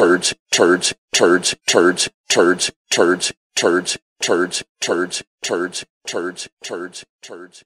turds, turds, turds, turds, turds, turds, turds, turds, turds, turds, turds, turds, turds, turds.